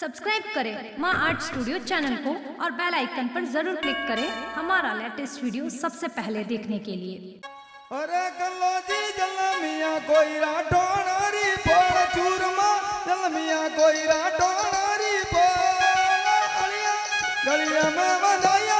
Subscribe करें माँ art studio channel को और बेल आइकन पर ज़रूर क्लिक करें हमारा लेटेस्ट वीडियो सबसे पहले देखने के लिए। अरे जी कोई चूरमा कोई गलिया में बजाया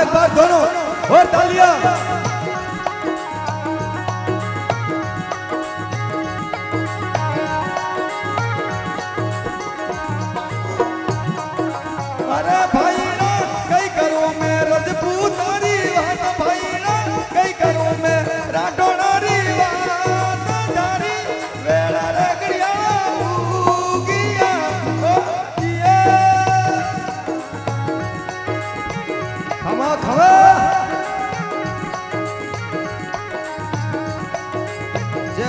एक बार दोनों और तालियाँ।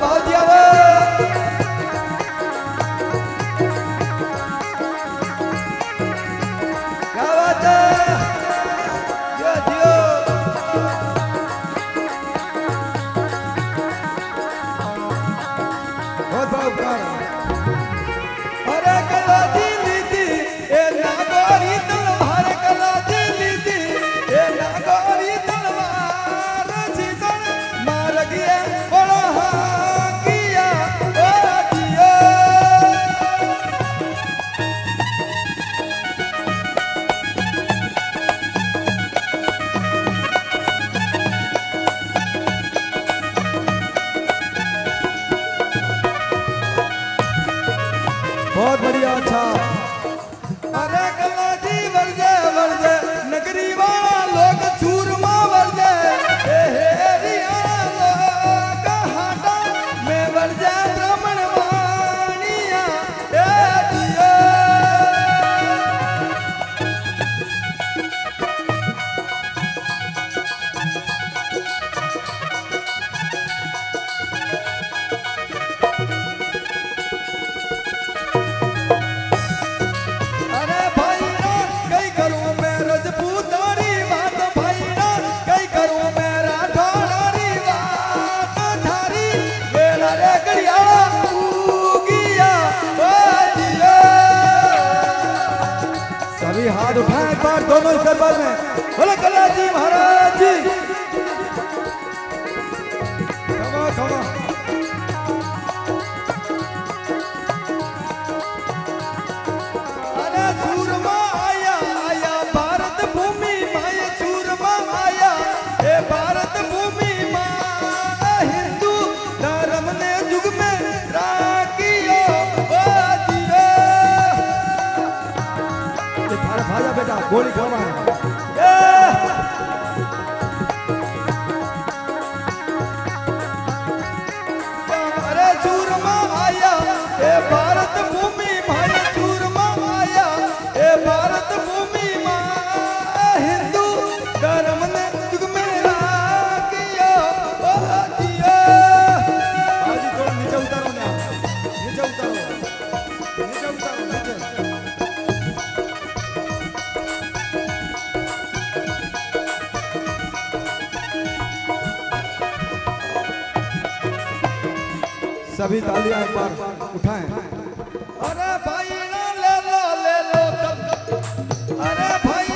好第二位。सभी हाथ उठाए, एक दोनों इस दरबार में। बोले कला जी, महाराज जी। खमा खमा। ગોળી सभी तालियाँ एक बार उठाएँ। अरे भाई ले लो ले लो अरे भाई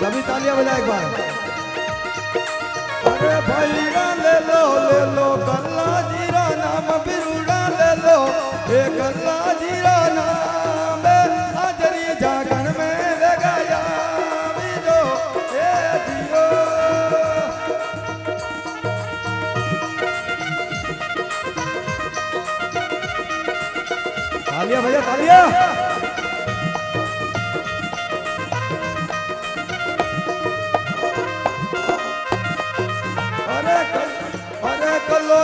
सभी तालियाँ बजाए एक बार। अरे भाई ले लो ले लो। कल्ला जीरा नाम बिरुड़ा ले लो। ये कल्ला जीरा नाम। तालियाँ भैया, तालियाँ। अरे अरे कलो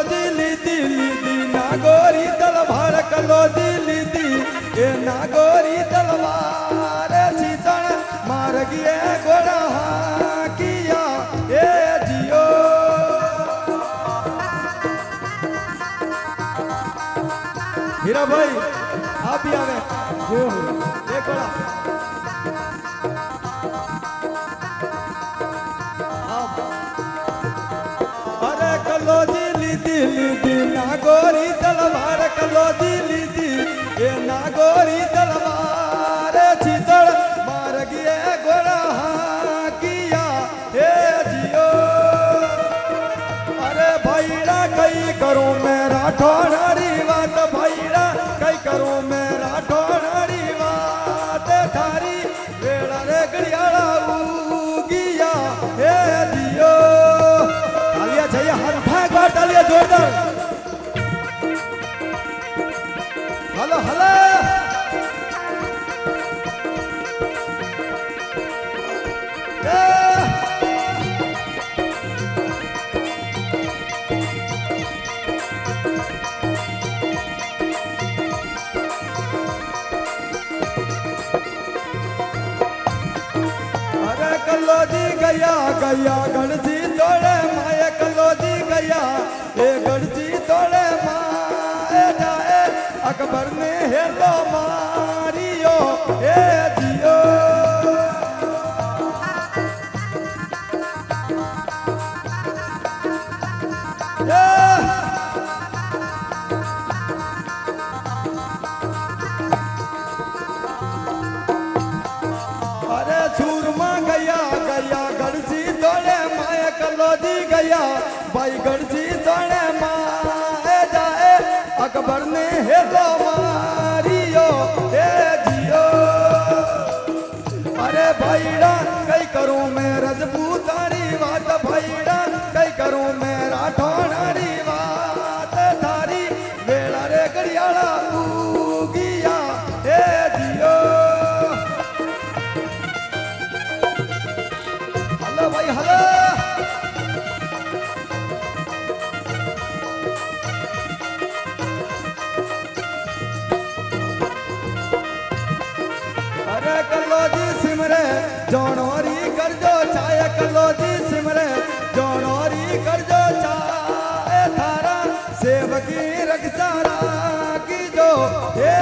नागोरी तलवार, कलो दिली दी ए नागोरी तलवार। सीतन मार गिए गोरा किया ए जियो। हीरा भाई आप भी जो एक अरे कलो दिली दिली दी नागोरी तलवार हेलो हलो। गया गया गणजी जोड़े माया कलोदी गया। ए गणजी अकबर ने हेलो मारियो जियो। अरे सूरमा गया गया, गणसी तोड़े माए, कलोजी गया। भाई गणसी तोड़े माए जाए, अकबर ने हेलो की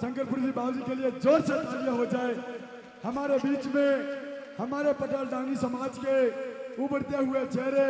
शंकरपुर जी बाबू जी के लिए ज़ोर से तालियाँ हो जाए। हमारे बीच में, हमारे पटेल डांगी समाज के उभरते हुए चेहरे